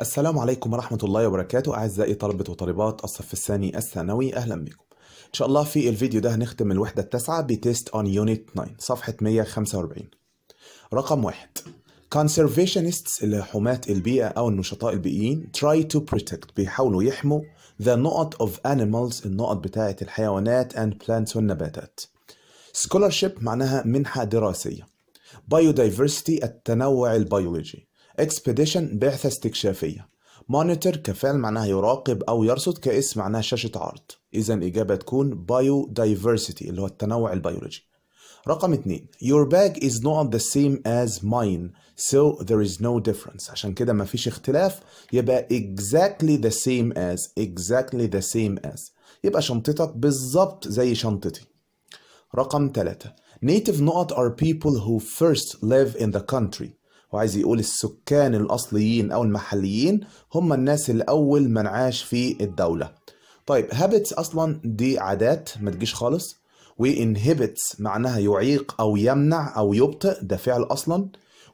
السلام عليكم ورحمة الله وبركاته أعزائي طلبة وطالبات الصف الثاني الثانوي أهلا بكم. إن شاء الله في الفيديو ده هنختم الوحدة التاسعة بتيست on unit 9 صفحة 145 رقم واحد. Conservationists اللي حماة البيئة أو النشطاء البيئيين try to protect بيحاولوا يحموا the نقط of animals النقط بتاعة الحيوانات and plants والنباتات. scholarship معناها منحة دراسية. biodiversity التنوع البيولوجي. Expedition بعثة استكشافية. Monitor كفعل معناها يراقب أو يرصد كاسم معناها شاشة عرض. إذا الإجابة تكون biodiversity اللي هو التنوع البيولوجي. رقم اتنين. Your bag is not the same as mine so there is no difference. عشان كده مفيش اختلاف. يبقى exactly the same as exactly the same as. يبقى شنطتك بالظبط زي شنطتي. رقم ثلاثة Native نقط are people who first live in the country. وعايز يقول السكان الأصليين أو المحليين هم الناس الأول من عاش في الدولة. طيب habits أصلا دي عادات ما تجيش خالص. وinhibits معناها يعيق أو يمنع أو يبطئ ده فعل أصلا.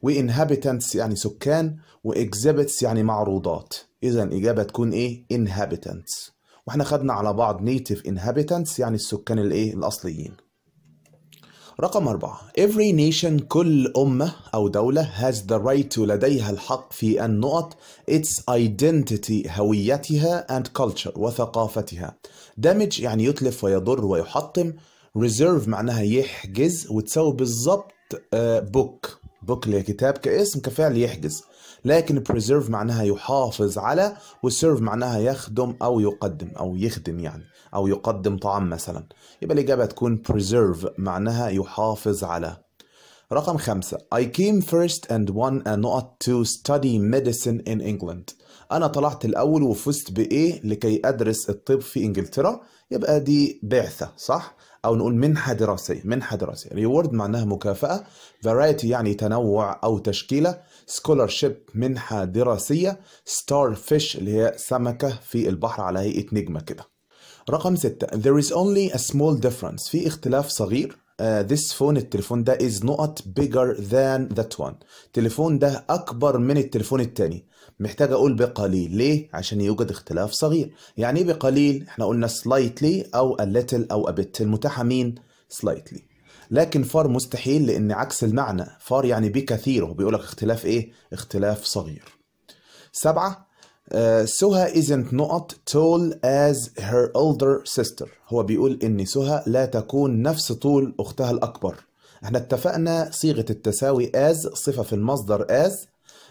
وinhabitants يعني سكان وexhibits يعني معروضات. إذا الإجابة تكون إيه؟ inhabitants وإحنا خدنا على بعض native inhabitants يعني السكان الإيه؟ الأصليين. رقم أربعة. Every nation كل أمة أو دولة has the right to لديها الحق في أن نقط its identity هويتها and culture وثقافتها. Damage يعني يتلف ويضر ويحطم. Reserve معناها يحجز وتساوي بالظبط book. Book اللي كتاب كاسم كفعل يحجز. لكن preserve معناها يحافظ على وserve معناها يخدم أو يقدم أو يخدم يعني أو يقدم طعام مثلا. يبقى الإجابة تكون preserve معناها يحافظ على. رقم خمسة I came first and won a نقط to study medicine in England. أنا طلعت الأول وفزت بإيه؟ لكي أدرس الطب في إنجلترا. يبقى دي بعثة صح؟ أو نقول منحة دراسية منحة دراسية. Reward معناها مكافأة. Variety يعني تنوع أو تشكيلة. Scholarship منحة دراسية starfish اللي هي سمكة في البحر على هيئة نجمة كده. رقم ستة There is only a small difference في اختلاف صغير. Uh, This phone التليفون ده is not bigger than that one. التليفون ده أكبر من التليفون التاني. محتاج أقول بقليل. ليه؟ عشان يوجد اختلاف صغير. يعني إيه بقليل؟ إحنا قلنا slightly أو a little أو a bit. المتاحة مين؟ slightly. لكن فار مستحيل لأن عكس المعنى. فار يعني بكثير وبيقولك اختلاف إيه؟ اختلاف صغير. سبعة سهى isn't not tall as her older sister. هو بيقول إن سهى لا تكون نفس طول أختها الأكبر. إحنا اتفقنا صيغة التساوي as صفة في المصدر as.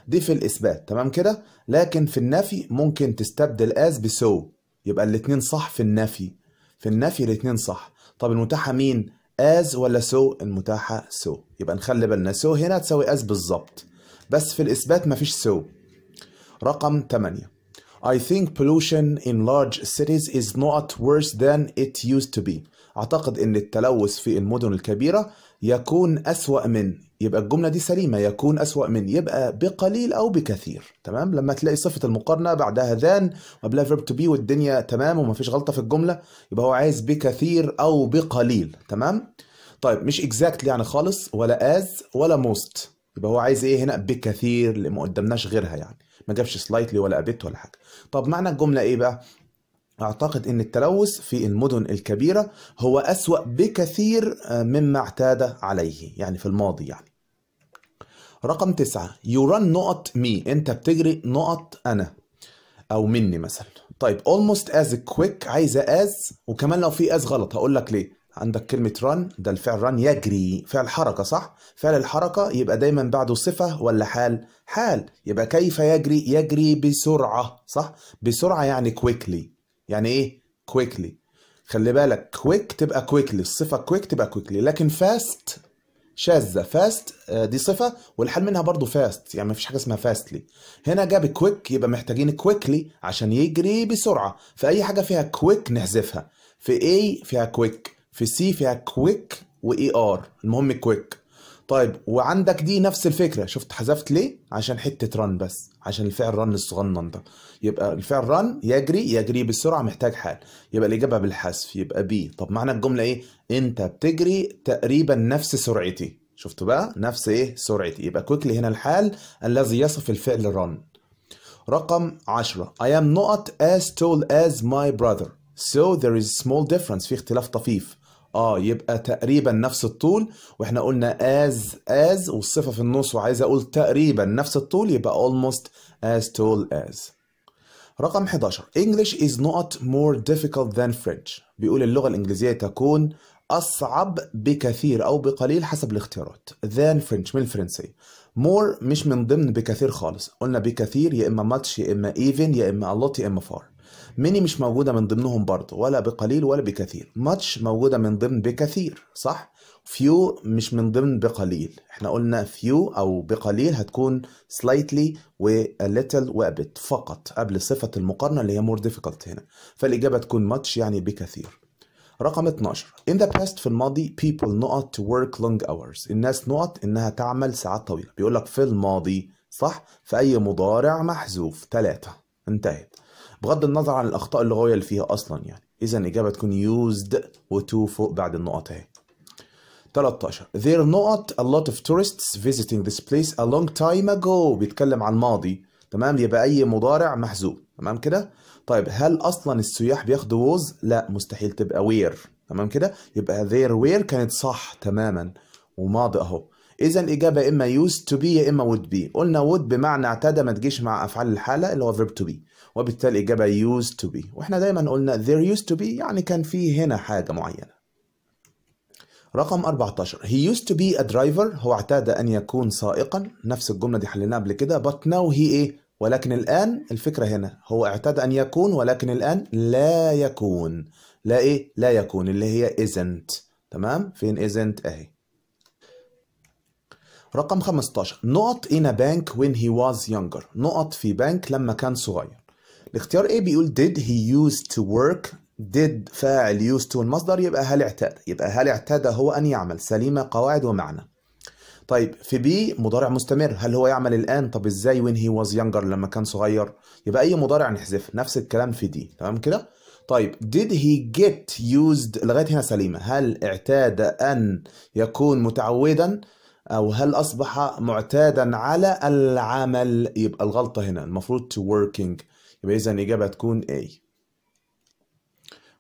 دي في الإثبات تمام كده؟ لكن في النفي ممكن تستبدل as بسو. يبقى الاتنين صح في النفي. في النفي الاتنين صح. طب المتاحة مين؟ As ولا so المتاحة so يبقى نخلي بالنا so هنا تساوي as بالظبط بس في الإثبات مفيش so رقم 8 I think pollution in large cities is not worse than it used to be. أعتقد أن التلوث في المدن الكبيرة يكون أسوأ من يبقى الجملة دي سليمة يكون أسوأ من يبقى بقليل أو بكثير تمام؟ لما تلاقي صفة المقارنة بعدها than وقبلها verb to be والدنيا تمام ومفيش غلطة في الجملة يبقى هو عايز بكثير أو بقليل تمام؟ طيب مش exactly يعني خالص ولا as ولا most يبقى هو عايز إيه هنا؟ بكثير اللي ما قدامناش غيرها يعني ما جابش سلايتلي ولا ابيت ولا حاجة. طب معنى الجملة إيه بقى؟ أعتقد إن التلوث في المدن الكبيرة هو أسوأ بكثير مما اعتاد عليه يعني في الماضي يعني. رقم تسعة. Run نقط me. انت بتجري نقط أنا. أو مني مثلا. طيب almost as quick. عايزه as. وكمان لو في as غلط هقول لك ليه. عندك كلمة run. ده الفعل run يجري. فعل حركة صح؟ فعل الحركة يبقى دايما بعده صفة ولا حال؟ حال. يبقى كيف يجري؟ يجري بسرعة صح؟ بسرعة يعني quickly. يعني إيه؟ quickly. خلي بالك quick تبقى quickly. الصفة quick تبقى quickly. لكن fast شاذة. Fast دي صفة والحال منها برضو fast يعني مفيش حاجة اسمها fastly. هنا جاب quick يبقى محتاجين quickly عشان يجري بسرعة. فأي حاجة فيها quick نحذفها. في A فيها quick في C فيها quick و er المهم quick طيب وعندك دي نفس الفكرة. شفت حذفت ليه؟ عشان حتة run بس عشان الفعل run الصغنن ده. يبقى الفعل run يجري يجري بسرعة محتاج حال. يبقى الإجابة بالحذف يبقى B طب معنى الجملة إيه؟ أنت بتجري تقريبا نفس سرعتي. شفتوا بقى؟ نفس إيه؟ سرعتي. يبقى quickly هنا الحال الذي يصف الفعل رن رقم 10 I am not as tall as my brother. So there is small difference. في اختلاف طفيف. آه يبقى تقريبا نفس الطول. وإحنا قلنا as as والصفة في النص وعايز أقول تقريبا نفس الطول يبقى almost as tall as. رقم 11 English is not more difficult than French. بيقول اللغة الإنجليزية تكون أصعب بكثير أو بقليل حسب الاختيارات. Than French من الفرنسية more مش من ضمن بكثير خالص. قلنا بكثير يا إما much يا إما even يا إما a lot يا إما far. Many مش موجودة من ضمنهم برضه ولا بقليل ولا بكثير. much موجودة من ضمن بكثير صح؟ few مش من ضمن بقليل. إحنا قلنا few أو بقليل هتكون slightly و a little و a bit فقط قبل صفة المقارنة اللي هي more difficult هنا. فالإجابة تكون much يعني بكثير. رقم 12 in the past في الماضي people not to work long hours. الناس نقط إنها تعمل ساعات طويلة. بيقول لك في الماضي صح؟ في أي مضارع محذوف. ثلاثة انتهت. بغض النظر عن الأخطاء اللغوية اللي فيها أصلا يعني. اذا الإجابة تكون used و to فوق بعد النقط أهي. 13 there not a lot of tourists visiting this place a long time ago. بيتكلم عن الماضي تمام؟ يبقى أي مضارع محذوف تمام كده؟ طيب هل أصلا السياح بياخدوا ووز لا مستحيل تبقى وير تمام كده؟ يبقى there were كانت صح تماما. وماضي أهو. اذا الإجابة إما used to be يا إما would be. قلنا would بمعنى اعتاد ما تجيش مع أفعال الحالة اللي هو verb to be. وبالتالي الاجابه used to be. وإحنا دايما قلنا there used to be يعني كان في هنا حاجة معينة. رقم 14 he used to be a driver. هو اعتاد أن يكون سائقا. نفس الجملة دي حليناها قبل كده but now he إيه ولكن الآن الفكرة هنا. هو اعتاد أن يكون ولكن الآن لا يكون. لا إيه؟ لا يكون. اللي هي isn't. تمام؟ فين isn't أهي. رقم 15 نقط in a bank when he was younger. نقط في بنك لما كان صغير. الاختيار A بيقول did he used to work? Did فاعل used to المصدر يبقى هل اعتاد؟ يبقى هل اعتاد هو أن يعمل؟ سليمة قواعد ومعنى. طيب في بي مضارع مستمر. هل هو يعمل الآن؟ طب إزاي؟ When he was younger لما كان صغير. يبقى أي مضارع نحذف نفس الكلام في دي تمام كده؟ طيب did he get used لغاية هنا سليمة. هل اعتاد أن يكون متعودا؟ أو هل أصبح معتادا على العمل؟ يبقى الغلطة هنا. المفروض to working. يبقى اذا الاجابه تكون A.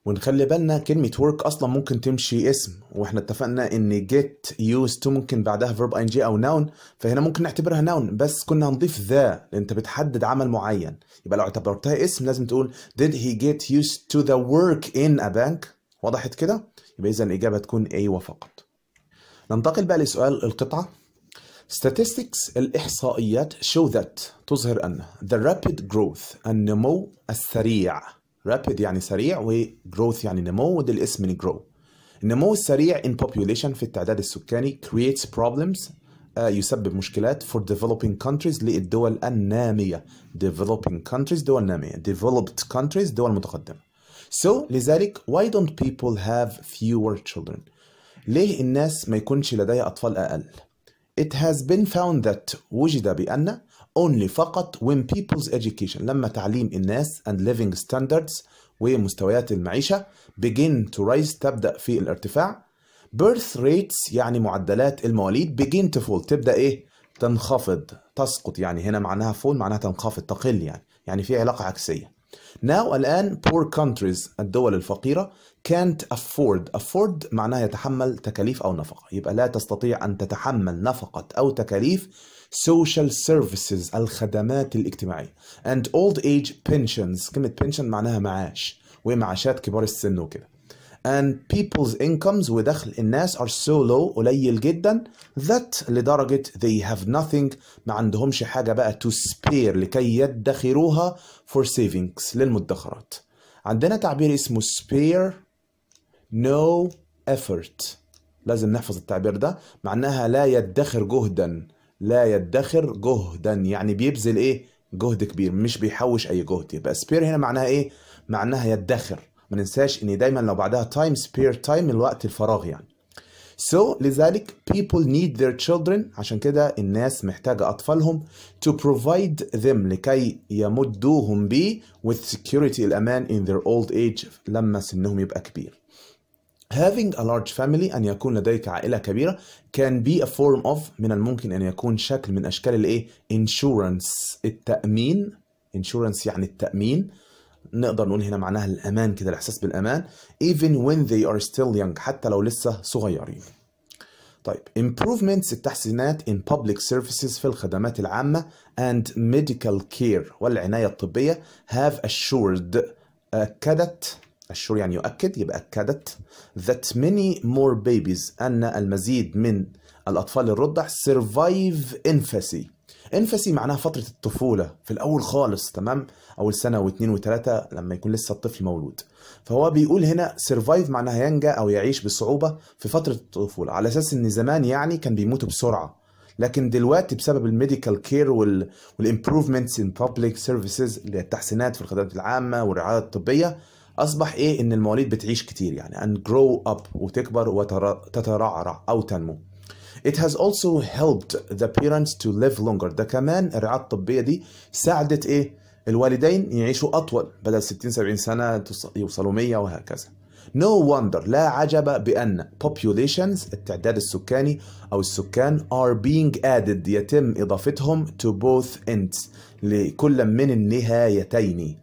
ونخلي بالنا كلمة work أصلا ممكن تمشي اسم وإحنا اتفقنا إن get used to ممكن بعدها verb ing أو noun فهنا ممكن نعتبرها noun بس كنا هنضيف ذا لأن أنت بتحدد عمل معين. يبقى لو اعتبرتها اسم لازم تقول did he get used to the work in a bank وضحت كده؟ يبقى إذا الإجابة تكون A وفقط. ننتقل بقى لسؤال القطعة. Statistics الإحصائيات show that تظهر أن the rapid growth النمو السريع rapid يعني سريع و growth يعني نمو وده الاسم من grow النمو السريع in population في التعداد السكاني creates problems uh, يسبب مشكلات for developing countries للدول النامية developing countries دول نامية developed countries دول متقدمة so لذلك why don't people have fewer children ليه الناس ما يكونش لديها أطفال أقل it has been found that وجد بأن only فقط when people's education لما تعليم الناس and living standards ومستويات المعيشة begin to rise تبدأ في الارتفاع. Birth rates يعني معدلات المواليد begin to fall تبدأ إيه؟ تنخفض تسقط يعني هنا معناها fall معناها تنخفض تقل يعني. يعني في علاقة عكسية. Now الآن poor countries الدول الفقيرة can't afford. Afford معناها يتحمل تكاليف أو نفقة. يبقى لا تستطيع أن تتحمل نفقة أو تكاليف social services الخدمات الاجتماعية. And old age pensions كلمة pension معناها معاش ومعاشات كبار السن وكده. And people's incomes ودخل الناس are so low قليل جدا that لدرجة they have nothing ما عندهمش حاجة بقى to spare لكي يدخروها for savings للمدخرات. عندنا تعبير اسمه spare no effort. لازم نحفظ التعبير ده معناها لا يدخر جهدا لا يدخر جهدا. يعني بيبذل إيه؟ جهد كبير مش بيحوش أي جهد. يبقى spare هنا معناها إيه؟ معناها يدخر. ما ننساش إن دايما لو بعدها time spare time الوقت الفراغ يعني. So لذلك people need their children. عشان كده الناس محتاجة أطفالهم to provide them لكي يمدوهم بيه with security الأمان in their old age لما سنهم يبقى كبير. Having a large family أن يكون لديك عائلة كبيرة can be a form of من الممكن أن يكون شكل من أشكال الإيه؟ insurance. التأمين. Insurance يعني التأمين. نقدر نقول هنا معناها الأمان كده الإحساس بالأمان even when they are still young حتى لو لسه صغيرين. طيب improvements التحسينات in public services في الخدمات العامة and medical care والعناية الطبية have assured أكدت assure يعني يؤكد يبقى أكدت that many more babies أن المزيد من الأطفال الرضع survive infancy. infancy معناها فترة الطفولة في الأول خالص تمام؟ أول سنة واثنين وثلاثة لما يكون لسه الطفل مولود. فهو بيقول هنا survive معناها ينجى أو يعيش بصعوبة في فترة الطفولة على أساس إن زمان يعني كان بيموتوا بسرعة. لكن دلوقتي بسبب ال medical care وال improvements in public services اللي هي التحسينات في الخدمات العامة والرعاية الطبية أصبح إيه؟ إن المواليد بتعيش كتير يعني and grow up وتكبر وتترعرع أو تنمو. It has also helped the parents to live longer. ده كمان الرعاية الطبية دي ساعدت إيه؟ الوالدين يعيشوا أطول بدل 60 70 سنة يوصلوا 100 وهكذا. No wonder لا عجب بأن populations التعداد السكاني أو السكان are being added يتم إضافتهم to both ends لكل من النهايتين.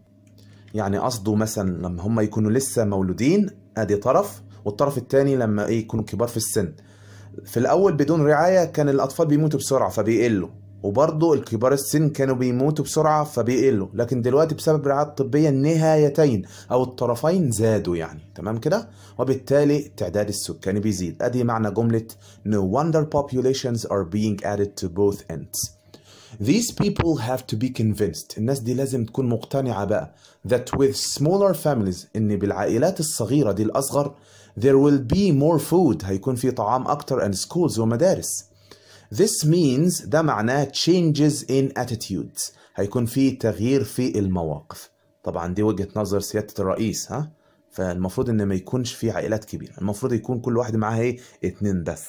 يعني قصده مثلا لما هم يكونوا لسه مولودين أدي طرف والطرف الثاني لما إيه يكونوا كبار في السن. في الأول بدون رعاية كان الأطفال بيموتوا بسرعة فبيقلوا. وبرضه الكبار السن كانوا بيموتوا بسرعة فبيقلوا. لكن دلوقتي بسبب الرعايه الطبيه النهايتين أو الطرفين زادوا يعني. تمام كده؟ وبالتالي التعداد السكاني بيزيد. أدي معنى جملة no wonder populations are being added to both ends. These people have to be convinced. الناس دي لازم تكون مقتنعة بقى that with smaller families إن بالعائلات الصغيرة دي الأصغر there will be more food. هيكون في طعام أكتر and schools ومدارس. This means ده معناه changes in attitudes. هيكون في تغيير في المواقف. طبعا دي وجهة نظر سيادة الرئيس ها؟ فالمفروض إن ما يكونش في عائلات كبيرة. المفروض يكون كل واحد معاه إيه؟ اتنين بس.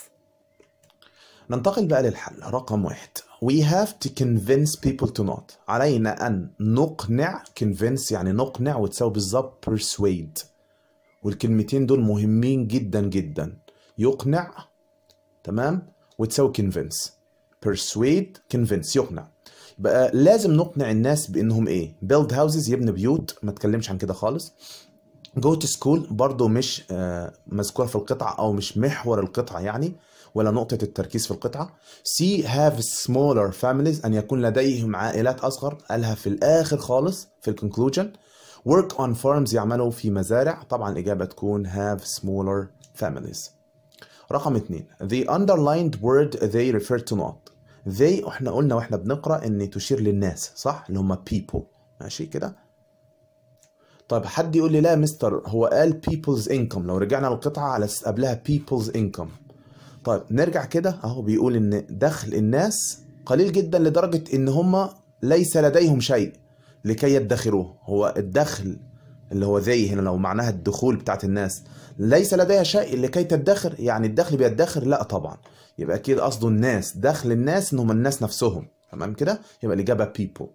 ننتقل بقى للحل. رقم واحد. We have to convince people to not. علينا أن نقنع convince يعني نقنع وتساوي بالظبط persuade. والكلمتين دول مهمين جدا جدا. يقنع تمام؟ وتساوي convince. persuade convince. يقنع. بقى لازم نقنع الناس بإنهم إيه؟ build houses يبني بيوت. ما تكلمش عن كده خالص. go to school برضو مش آه مذكورة في القطعة أو مش محور القطعة يعني ولا نقطة التركيز في القطعة. C have smaller families أن يكون لديهم عائلات أصغر. قالها في الآخر خالص في الكونكلوجن work on farms يعملوا في مزارع. طبعا الإجابة تكون have smaller families. رقم اثنين the underlined word they refer to not. They إحنا قلنا وإحنا بنقرأ إن تشير للناس صح؟ اللي هم people. ماشي كده؟ طيب حد يقول لي لا مستر هو قال people's income. لو رجعنا للقطعة على قبلها people's income. طيب نرجع كده أهو بيقول إن دخل الناس قليل جدا لدرجة إن هم ليس لديهم شيء. لكي يدخروه هو الدخل اللي هو زي هنا لو معناها الدخول بتاعت الناس. ليس لديها شيء لكي تدخر يعني الدخل بيدخر؟ لا طبعا. يبقى أكيد قصده الناس دخل الناس ان هم الناس نفسهم. تمام كده؟ يبقى الإجابة people.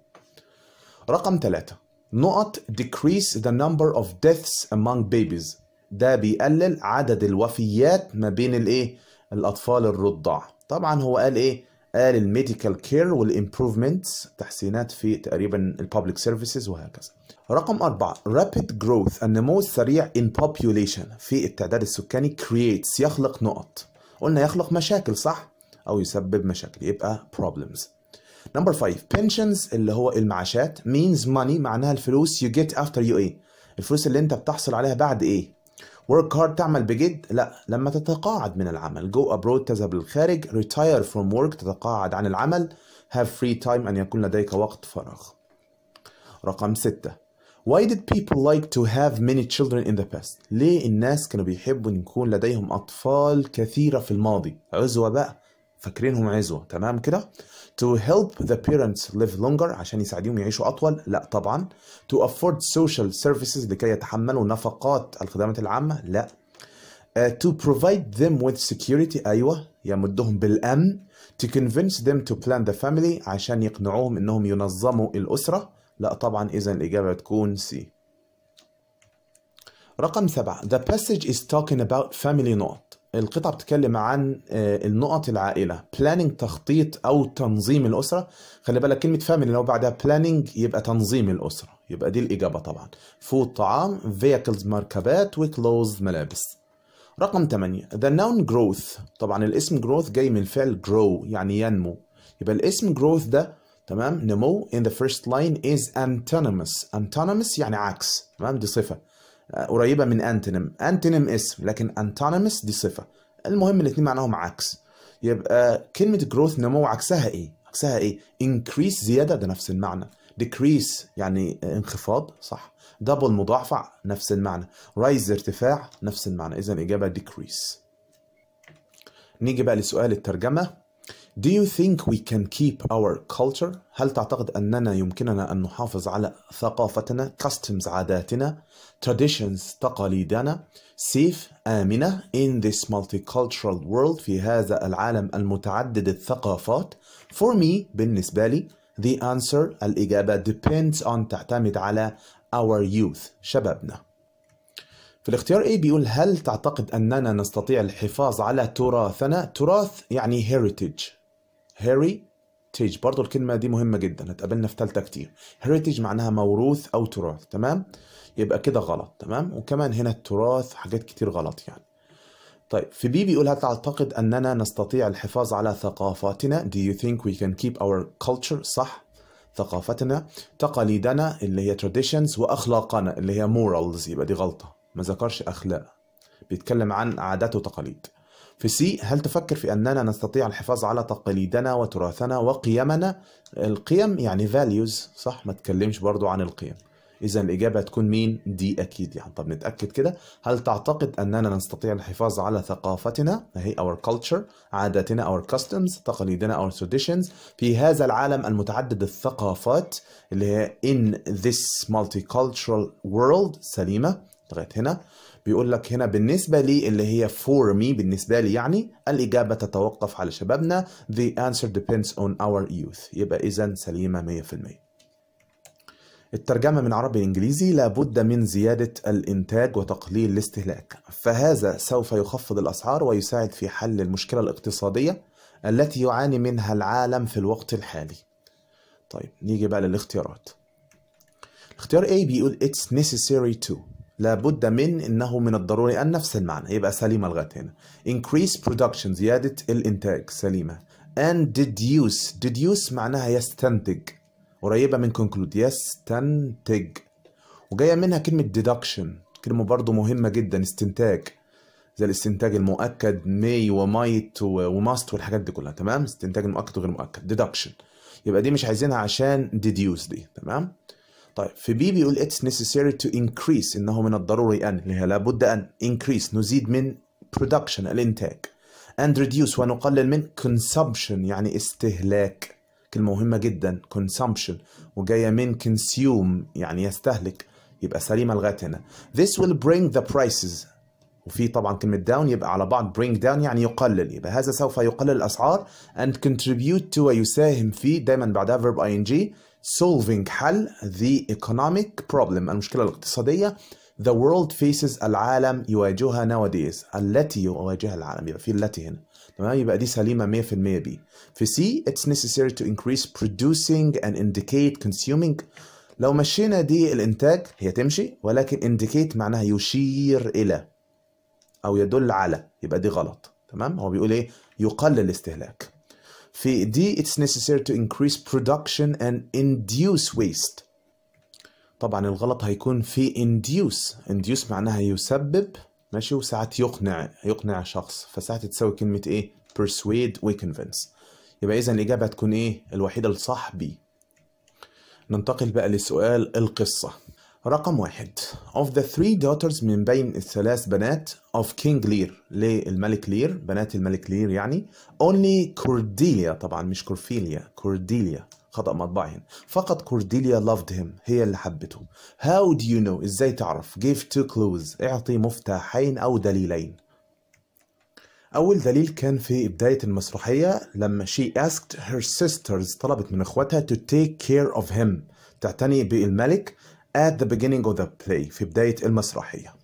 رقم ثلاثة نقط decrease the number of deaths among babies. ده بيقلل عدد الوفيات ما بين الإيه؟ الأطفال الرضع طبعا هو قال إيه؟ قال ال medical care وال improvements تحسينات في تقريبا ال public services وهكذا. رقم أربعة rapid growth النمو السريع in population في التعداد السكاني creates يخلق نقط. قلنا يخلق مشاكل صح؟ أو يسبب مشاكل يبقى problems. number 5 pensions اللي هو المعاشات means money معناها الفلوس you get after you إيه الفلوس اللي أنت بتحصل عليها بعد إيه؟ Work hard تعمل بجد. لا لما تتقاعد من العمل. go abroad تذهب للخارج. retire from work تتقاعد عن العمل. have free time أن يكون لديك وقت فراغ. رقم ستة. Why did people like to have many children in the past? ليه الناس كانوا بيحبوا يكون لديهم أطفال كثيرة في الماضي؟ عزوة بقى. فاكرينهم عزوة تمام كده؟ To help the parents live longer عشان يساعديهم يعيشوا أطول؟ لا طبعا. To afford social services لكي يتحملوا نفقات الخدمات العامة؟ لا. Uh, to provide them with security أيوة يمدهم بالأمن. To convince them to plan the family عشان يقنعوهم إنهم ينظموا الأسرة؟ لا طبعا إذا الإجابة تكون C. رقم سبعة The passage is talking about family not القطعة بتتكلم عن آه، النقط العائلة. planning تخطيط أو تنظيم الأسرة. خلي بالك كلمة family لو بعدها planning يبقى تنظيم الأسرة. يبقى دي الإجابة طبعا. food طعام. vehicles مركبات. وclothes ملابس. رقم 8 the noun growth. طبعا الاسم growth جاي من فعل grow يعني ينمو. يبقى الاسم growth ده تمام نمو. in the first line is antonymous antonymous يعني عكس تمام دي صفة. آه، قريبة من antonym antonym اسم لكن antonymous دي صفة. المهم الاتنين معناهم عكس. يبقى كلمة growth نمو عكسها إيه؟ عكسها إيه؟ increase زيادة ده نفس المعنى. decrease يعني انخفاض صح. double مضاعفة نفس المعنى. rise ارتفاع نفس المعنى. اذا الاجابة decrease. نيجي بقى لسؤال الترجمة. Do you think we can keep our culture؟ هل تعتقد أننا يمكننا أن نحافظ على ثقافتنا customs عاداتنا traditions تقاليدنا safe آمنة in this multicultural world في هذا العالم المتعدد الثقافات For me بالنسبة لي the answer الإجابة depends on تعتمد على our youth شبابنا في الاختيار A بيقول هل تعتقد أننا نستطيع الحفاظ على تراثنا؟ تراث يعني heritage heritage برضو الكلمة دي مهمة جدا هتقابلنا في تالتة كتير. heritage معناها موروث أو تراث تمام؟ يبقى كده غلط تمام؟ وكمان هنا التراث حاجات كتير غلط يعني. طيب في بي بيقول هل تعتقد أننا نستطيع الحفاظ على ثقافاتنا؟ Do you think we can keep our culture صح. ثقافتنا تقاليدنا اللي هي traditions وأخلاقنا اللي هي morals يبقى دي غلطة. ما ذكرش أخلاق. بيتكلم عن عادات وتقاليد. في سي هل تفكر في أننا نستطيع الحفاظ على تقاليدنا وتراثنا وقيمنا؟ القيم يعني values صح؟ ما تكلمش برضو عن القيم. إذا الإجابة تكون مين؟ دي أكيد يعني. طب نتأكد كده. هل تعتقد أننا نستطيع الحفاظ على ثقافتنا؟ هي our culture عاداتنا our customs تقاليدنا our traditions. في هذا العالم المتعدد الثقافات اللي هي in this multicultural world سليمة. لغاية هنا. بيقول لك هنا بالنسبة لي اللي هي for me بالنسبة لي يعني الإجابة تتوقف على شبابنا. The answer depends on our youth. يبقى إذا سليمة 100% الترجمة من عربي لإنجليزي لابد من زيادة الإنتاج وتقليل الاستهلاك. فهذا سوف يخفض الأسعار ويساعد في حل المشكلة الاقتصادية التي يعاني منها العالم في الوقت الحالي. طيب نيجي بقى للاختيارات. اختيار A بيقول it's necessary to. لابد من إنه من الضروري أن نفس المعنى يبقى سليمة لغاية هنا. Increase production زيادة الإنتاج. سليمة. And deduce. Deduce معناها يستنتج. قريبة من conclude. يستنتج. وجاية منها كلمة deduction. كلمة برضو مهمة جدا. استنتاج. زي الاستنتاج المؤكد may ومايت وماست والحاجات دي كلها. تمام؟ استنتاج المؤكد وغير مؤكد deduction. يبقى دي مش عايزينها عشان deduce دي. تمام؟ طيب في بي بيقول it's necessary to increase إنه من الضروري أن اللي هي لابد أن increase نزيد من production الانتاج and reduce ونقلل من consumption يعني استهلاك. كلمة مهمة جدا consumption وجاية من consume يعني يستهلك يبقى سليمة لغاية هنا. This will bring the prices. وفي طبعا كلمة down يبقى على بعض bring down يعني يقلل. يبقى هذا سوف يقلل الأسعار and contribute to ويساهم في دايما بعدها verb ing solving حل the economic problem المشكلة الاقتصادية. The world faces العالم يواجهها nowadays. التي يواجهها العالم. يبقى في التي هنا. تمام؟ يبقى دي سليمة 100% بي. في C it's necessary to increase producing and indicate consuming. لو مشينا دي الإنتاج هي تمشي ولكن indicate معناها يشير إلى أو يدل على. يبقى دي غلط. تمام؟ هو بيقول إيه؟ يقلل الاستهلاك. في دي it's necessary to increase production and induce waste. طبعا الغلط هيكون في induce. Induce معناها يسبب ماشي وساعات يقنع يقنع شخص. فساعات تساوي كلمة إيه؟ persuade و convince. يبقى إذا الإجابة هتكون إيه؟ الوحيدة الصح بي ننتقل بقى لسؤال القصة. رقم واحد. Of the three daughters من بين الثلاث بنات of King Lear للملك لير بنات الملك لير يعني only Cordelia طبعا مش كورفيليا كورديليا خطأ مطبعي هنا فقط كورديليا loved him هي اللي حبته. How do you know إزاي تعرف؟ Give two clues. إعطي مفتاحين أو دليلين. أول دليل كان في بداية المسرحية لما she asked her sisters طلبت من إخواتها to take care of him تعتني بالملك. At the beginning of the play في بداية المسرحية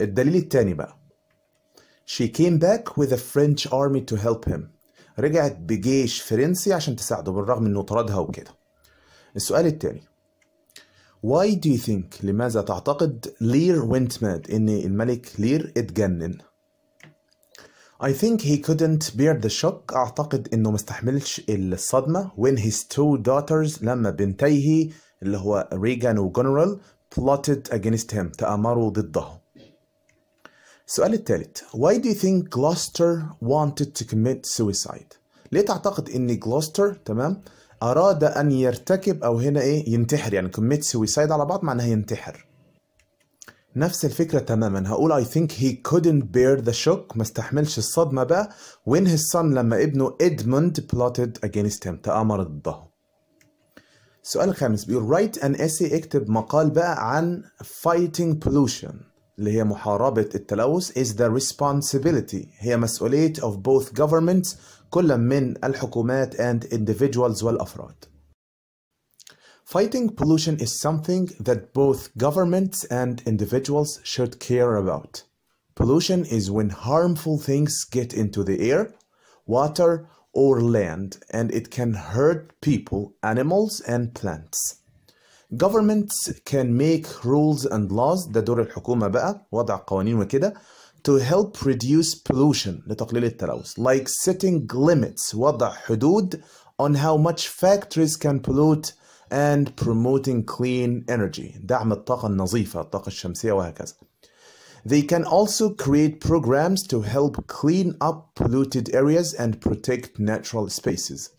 الدليل الثاني بقى She came back with a French army to help him. رجعت بجيش فرنسي عشان تساعده بالرغم إنه طردها وكده. السؤال التاني Why do you think لماذا تعتقد لير went mad إن الملك لير اتجنن؟ I think he couldn't bear the shock أعتقد إنه مستحملش الصدمة when his two daughters لما بنتيه اللي هو ريغان وجنرال plotted against him تآمروا ضده. السؤال الثالث Why do you think Gloucester wanted to commit suicide؟ ليه تعتقد إن جلوستر تمام أراد أن يرتكب أو هنا إيه ينتحر؟ يعني commit suicide على بعض معناها ينتحر. نفس الفكرة تماما. هقول I think he couldn't bear the shock ما استحملش الصدمة بقى when his son لما ابنه إدموند plotted against him تآمر ضده. السؤال الخامس بيقول write an essay اكتب مقال بقى عن fighting pollution اللي هي محاربة التلوث is the responsibility هي مسؤولية of both governments كل من الحكومات and individuals والأفراد Fighting pollution is something that both governments and individuals should care about. Pollution is when harmful things get into the air, water, or land, and it can hurt people, animals, and plants. Governments can make rules and laws ده دور الحكومة بقى وضع قوانين وكده to help reduce pollution لتقليل التلوث like setting limits وضع حدود on how much factories can pollute and promoting clean energy دعم الطاقة النظيفة الطاقة الشمسية وهكذا They can also create programs to help clean up polluted areas and protect natural spaces.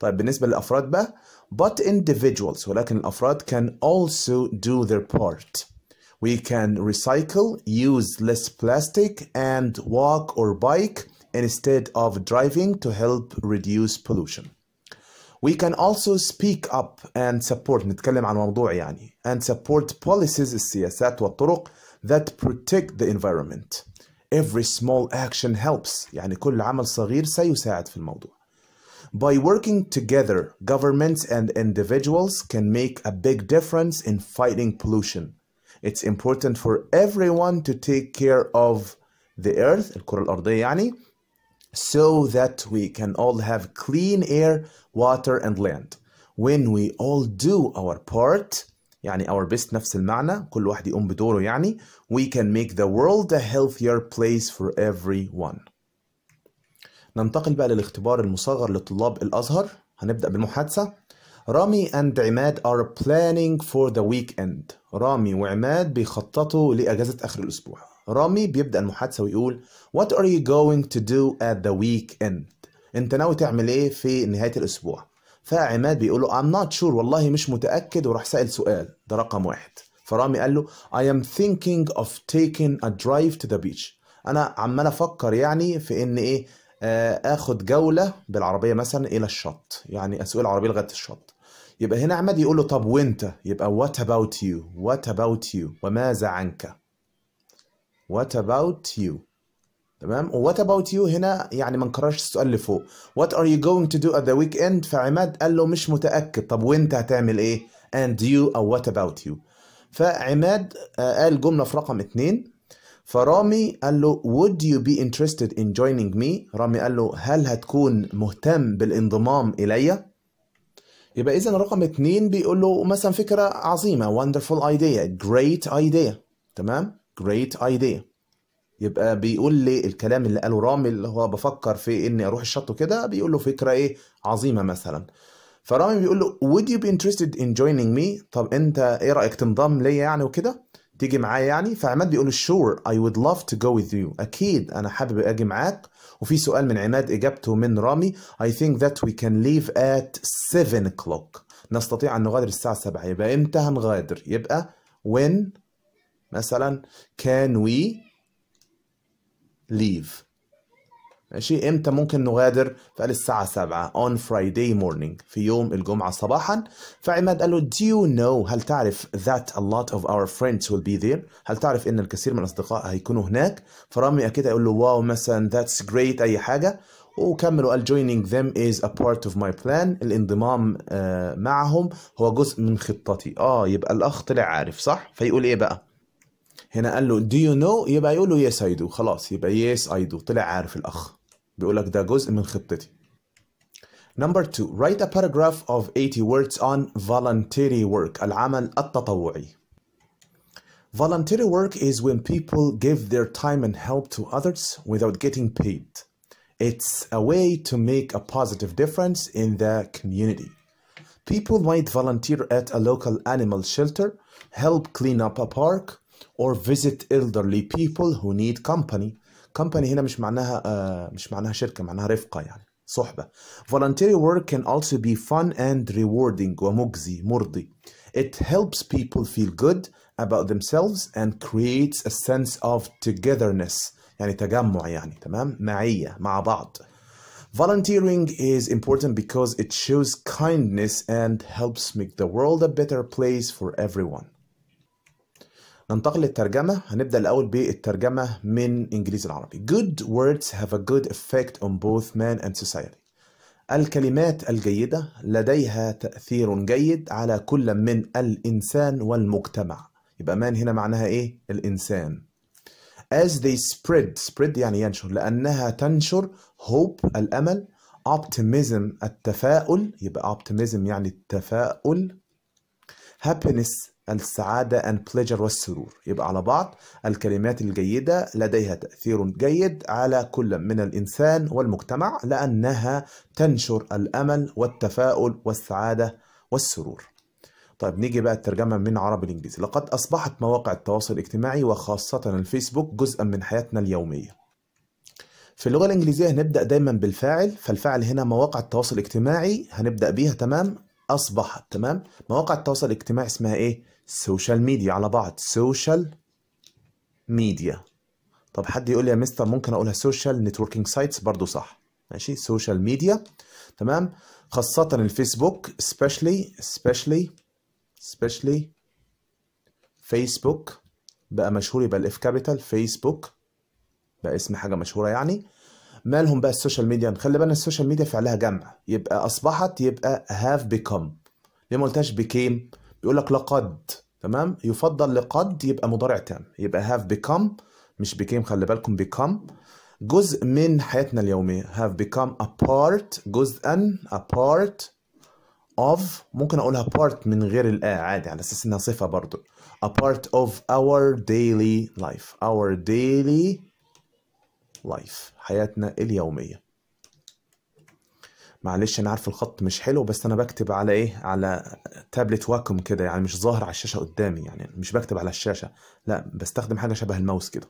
طيب بالنسبة للأفراد بقى but individuals ولكن الأفراد can also do their part. We can recycle, use less plastic and walk or bike instead of driving to help reduce pollution. We can also speak up and support نتكلم عن موضوع يعني and support policies السياسات والطرق that protect the environment. Every small action helps يعني كل عمل صغير سيساعد في الموضوع. By working together, governments and individuals can make a big difference in fighting pollution. It's important for everyone to take care of the earth, الكرة الأرضية يعني, so that we can all have clean air, water and land. When we all do our part, يعني our best نفس المعنى, كل واحد يقوم بدوره يعني, we can make the world a healthier place for everyone. ننتقل بقى للاختبار المصغر لطلاب الأزهر. هنبدأ بالمحادثة. رامي and عماد are planning for the weekend. رامي وعماد بيخططوا لأجازة آخر الأسبوع. رامي بيبدأ المحادثة ويقول What are you going to do at the weekend? أنت ناوي تعمل إيه في نهاية الأسبوع؟ فعماد بيقول له I'm not sure. والله مش متأكد. وراح سأل سؤال. ده رقم واحد. فرامي قال له I am thinking of taking a drive to the beach. أنا عمال أفكر يعني في إن إيه آخد جولة بالعربية مثلا إلى الشط. يعني أسوق العربية لغاية الشط. يبقى هنا عماد يقول له طب وأنت؟ يبقى what about you? What about you? وماذا عنك? What about you? تمام؟ و what about you هنا؟ يعني ما نكررش السؤال اللي فوق. What are you going to do at the weekend فعماد قال له مش متأكد. طب وانت هتعمل إيه؟ And you أو what about you فعماد قال جملة في رقم اتنين. فرامي قال له would you be interested in joining me رامي قال له هل هتكون مهتم بالانضمام إلي؟ يبقى إذا رقم اتنين بيقول له مثلا فكرة عظيمة. Wonderful idea. Great idea. تمام؟ Great idea. يبقى بيقول لي الكلام اللي قاله رامي اللي هو بفكر في إني أروح الشط وكده بيقول له فكرة إيه عظيمة مثلا. فرامي بيقول له would you be interested in joining me طب أنت إيه رأيك تنضم ليا يعني وكده؟ تيجي معايا يعني؟ فعماد بيقول sure I would love to go with you. أكيد أنا حابب أجي معاك. وفي سؤال من عماد إجابته من رامي I think that we can leave at 7 o'clock. نستطيع أن نغادر الساعة 7 يبقى إمتى هنغادر؟ يبقى when مثلا can we leave. ماشي؟ إمتى ممكن نغادر؟ فقال الساعة 7 on Friday morning في يوم الجمعة صباحا. فعماد قال له do you know هل تعرف that a lot of our friends will be there? هل تعرف إن الكثير من الأصدقاء هيكونوا هناك؟ فرامي أكيد هيقول له واو مثلا that's great. أي حاجة. وكملوا قال joining them is a part of my plan. الانضمام آه معهم هو جزء من خطتي. آه يبقى الأخ طلع عارف صح؟ فيقول إيه بقى؟ هنا قال له do you know يبقى يقول له yes I do خلاص يبقى yes I do طلع عارف الأخ بيقول لك ده جزء من خطتي Number two, write a paragraph of 80 words on voluntary work, العمل التطوعي. Voluntary work is when people give their time and help to others without getting paid. It's a way to make a positive difference in the community. People might volunteer at a local animal shelter, help clean up a park, or visit elderly people who need company. Company هنا مش معناها uh, مش معناها شركة معناها رفقة يعني صحبة. Voluntary work can also be fun and rewarding ومجزي مرضي. It helps people feel good about themselves and creates a sense of togetherness يعني تجمع يعني تمام معية مع بعض Volunteering is important because it shows kindness and helps make the world a better place for everyone. ننتقل للترجمة هنبدأ الأول بالترجمة من إنجليزي العربي. Good words have a good effect on both man and society. الكلمات الجيدة لديها تأثير جيد على كل من الإنسان والمجتمع. يبقى man هنا معناها إيه؟ الإنسان. as they spread spread يعني ينشر لأنها تنشر hope الأمل optimism التفاؤل يبقى optimism يعني التفاؤل happiness السعادة and pleasure والسرور. يبقى على بعض الكلمات الجيدة لديها تأثير جيد على كل من الإنسان والمجتمع لأنها تنشر الأمل والتفاؤل والسعادة والسرور. طيب نيجي بقى الترجمة من عربي لإنجليزي. لقد أصبحت مواقع التواصل الاجتماعي وخاصة الفيسبوك جزءا من حياتنا اليومية. في اللغة الإنجليزية هنبدأ دايما بالفاعل فالفاعل هنا مواقع التواصل الاجتماعي هنبدأ بيها تمام؟ أصبحت تمام؟ مواقع التواصل الاجتماعي اسمها إيه؟ social media على بعض. social media طب حد يقول لي يا مستر ممكن أقولها social networking sites برضو صح. ماشي. social media تمام. خاصة الفيسبوك especially especially especially Facebook بقى مشهور يبقى ال F capital Facebook بقى اسم حاجة مشهورة يعني. مالهم بقى ال social media خلي بالنا ال social media فعلها جمع. يبقى أصبحت يبقى have become. ليه ما قلتهاش became بيقول لك لقد تمام؟ يفضل لقد يبقى مضارع تام يبقى have become مش became خلي بالكم become جزء من حياتنا اليومية. have become a part جزءا a part of ممكن أقولها part من غير الآ عادي على أساس إنها صفة برضو. a part of our daily life our daily life حياتنا اليومية. معلش أنا عارف الخط مش حلو بس أنا بكتب على إيه؟ على تابلت واكم كده يعني مش ظاهر على الشاشة قدامي يعني مش بكتب على الشاشة لا بستخدم حاجة شبه الماوس كده.